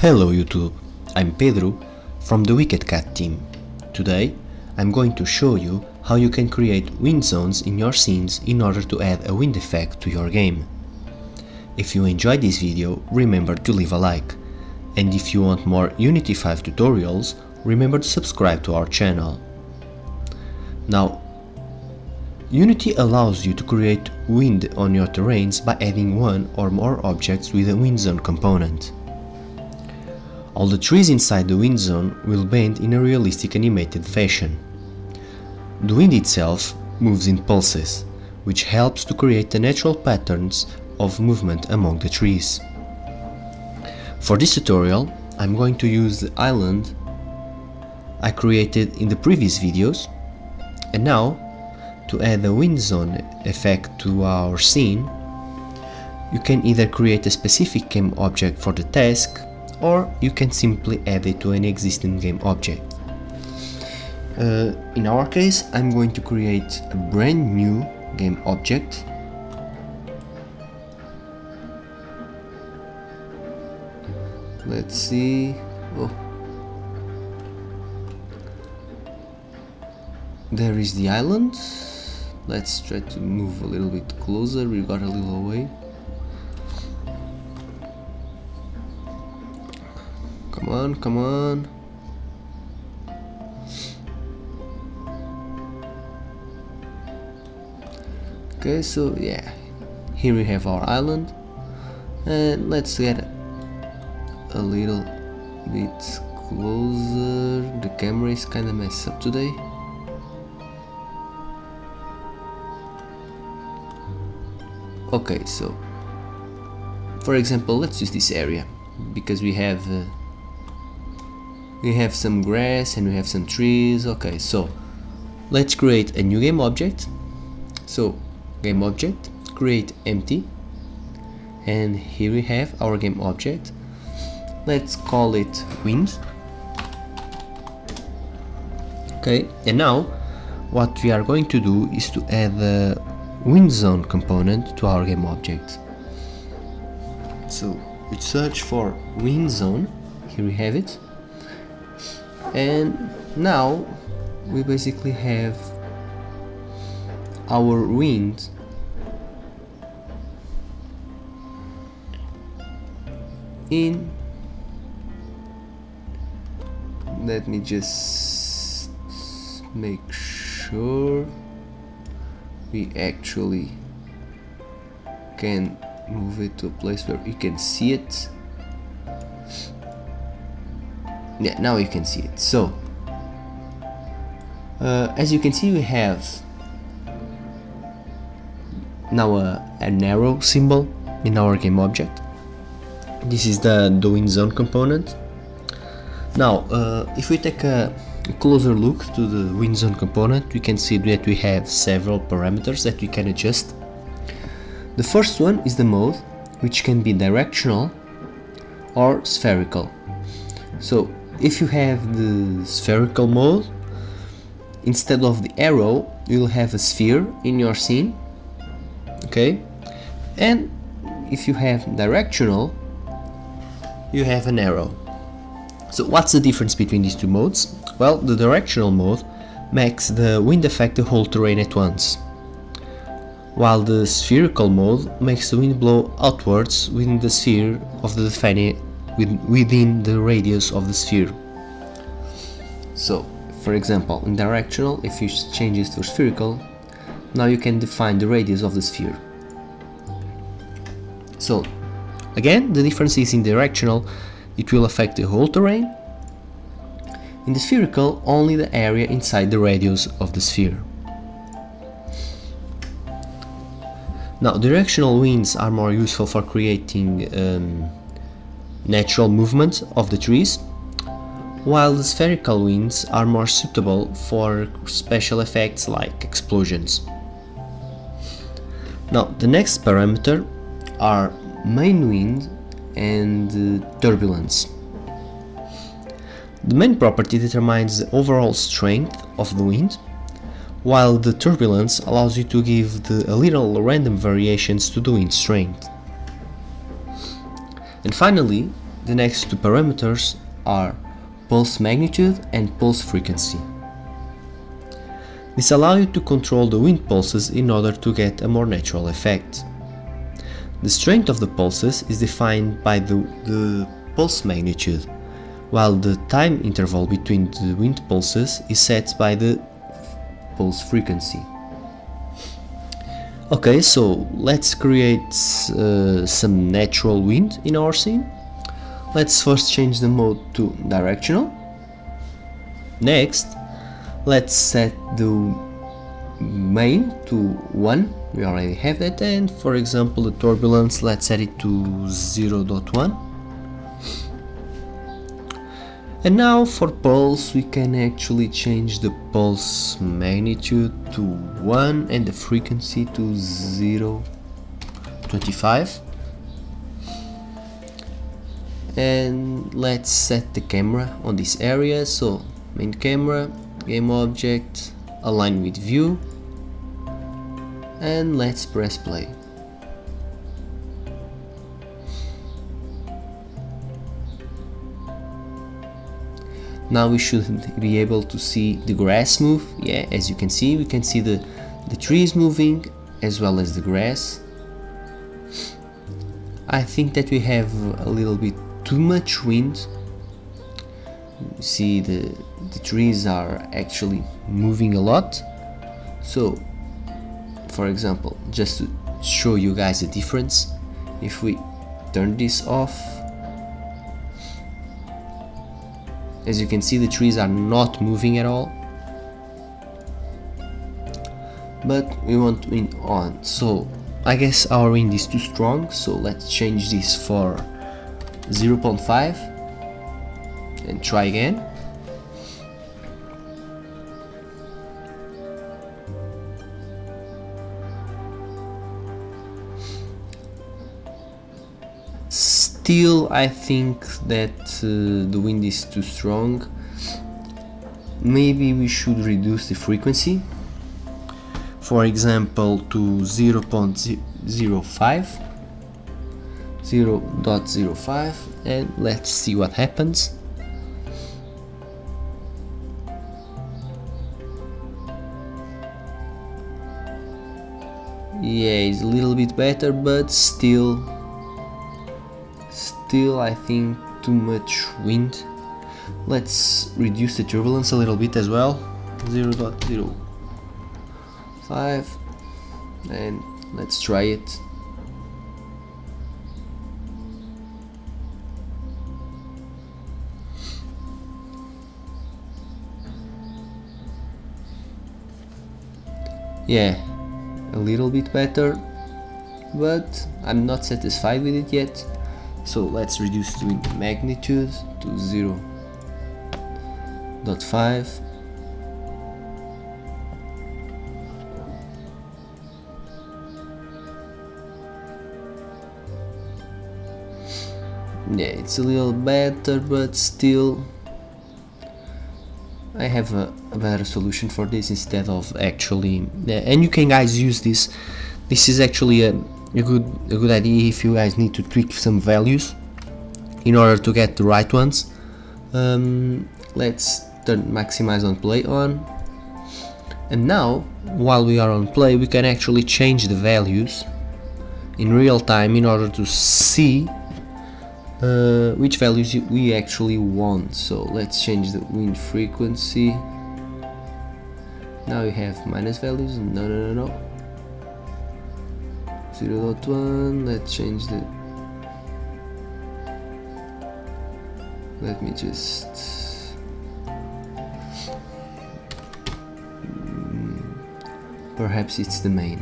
Hello YouTube, I'm Pedro from the Wicked Cat team. Today I'm going to show you how you can create wind zones in your scenes in order to add a wind effect to your game. If you enjoyed this video, remember to leave a like. And if you want more Unity 5 tutorials, remember to subscribe to our channel. Now, Unity allows you to create wind on your terrains by adding one or more objects with a wind zone component. All the trees inside the wind zone will bend in a realistic animated fashion. The wind itself moves in pulses, which helps to create the natural patterns of movement among the trees. For this tutorial, I'm going to use the island I created in the previous videos and now to add a wind zone effect to our scene you can either create a specific game object for the task or you can simply add it to an existing game object. Uh, in our case I'm going to create a brand new game object. Let's see. Oh. there is the island. Let's try to move a little bit closer. We got a little away on come on. Okay so yeah. Here we have our island. And let's get a little bit closer. The camera is kinda messed up today. Okay so for example let's use this area. Because we have uh, we have some grass and we have some trees. Okay so let's create a new game object. So game object create empty. And here we have our game object. Let's call it wind okay and now what we are going to do is to add the wind zone component to our game object. So we search for wind zone. Here we have it and now we basically have our wind. In let me just make sure we actually can move it to a place where you can see it yeah now you can see it so uh, as you can see we have now a, an arrow symbol in our game object this is the, wind zone component now, uh, if we take a closer look to the wind zone component, we can see that we have several parameters that we can adjust. The first one is the mode, which can be directional or spherical. So, if you have the spherical mode, instead of the arrow, you'll have a sphere in your scene. Okay? And if you have directional, you have an arrow. So what's the difference between these two modes? Well, the directional mode makes the wind affect the whole terrain at once, while the spherical mode makes the wind blow outwards within the sphere of the defining within the radius of the sphere. So, for example, in directional, if you change this to spherical, now you can define the radius of the sphere. So, again, the difference is in directional it will affect the whole terrain. In the spherical, only the area inside the radius of the sphere. Now, directional winds are more useful for creating um, natural movement of the trees, while the spherical winds are more suitable for special effects like explosions. Now, the next parameter are main wind and uh, turbulence. The main property determines the overall strength of the wind, while the turbulence allows you to give the, a little random variations to the wind strength. And finally, the next two parameters are pulse magnitude and pulse frequency. This allows you to control the wind pulses in order to get a more natural effect. The strength of the pulses is defined by the, the pulse magnitude, while the time interval between the wind pulses is set by the pulse frequency. Okay, so let's create uh, some natural wind in our scene. Let's first change the mode to directional. Next, let's set the main to 1, we already have that, and for example the turbulence, let's set it to 0.1 and now for pulse we can actually change the pulse magnitude to 1 and the frequency to 0 25 and let's set the camera on this area. So main camera game object align with view. And let's press play now we should be able to see the grass move. Yeah as you can see we can see the the trees moving as well as the grass. I think that we have a little bit too much wind. See the the trees are actually moving a lot. So for example just to show you guys the difference if we turn this off As you can see the trees are not moving at all. But we want wind on, so I guess our wind is too strong, so let's change this for 0.5 and try again. Still I think that uh, the wind is too strong. Maybe we should reduce the frequency. For example to 0 0.05 0.05 and let's see what happens. Yeah it's a little bit better but still still I think too much wind. Let's reduce the turbulence a little bit as well. 0 0.05 and let's try it. Yeah a little bit better but I'm not satisfied with it yet so let's reduce the magnitude to 0 0.5 yeah it's a little better but still I have a, a, better solution for this instead of actually and you can guys use this. This is actually a a good a good idea if you guys need to tweak some values in order to get the right ones. Um, let's turn maximize on play on. And now while we are on play we can actually change the values in real time in order to see uh, which values we actually want. So let's change the wind frequency. Now we have minus values. No no no no. 0 0.1 let's change the let me just hmm, perhaps it's the main.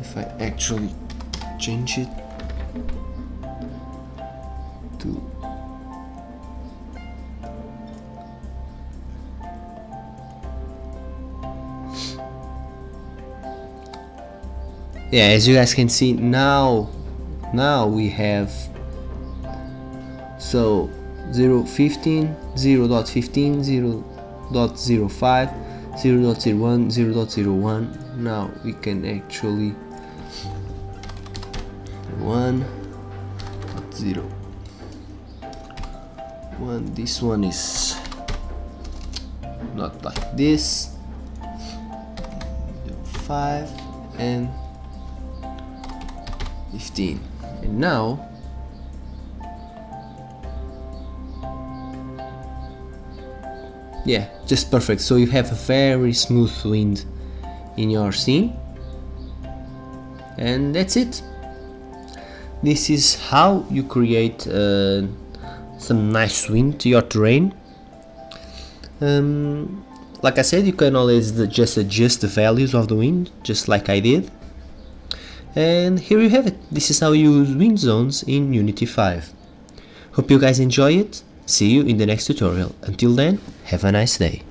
If I actually change it to yeah as you guys can see now now we have so 0 15 0 0.15 0 0.05 0.01 0.01 now we can actually 1 0 1 this one is not like this. 5 and 15 and now yeah just perfect. So you have a very smooth wind in your scene. And that's it. This is how you create uh, some nice wind to your terrain. Um, like I said you can always just adjust the values of the wind just like I did and here you have it. This is how you use wind zones in Unity 5 hope you guys enjoy it. See you in the next tutorial. Until then have a nice day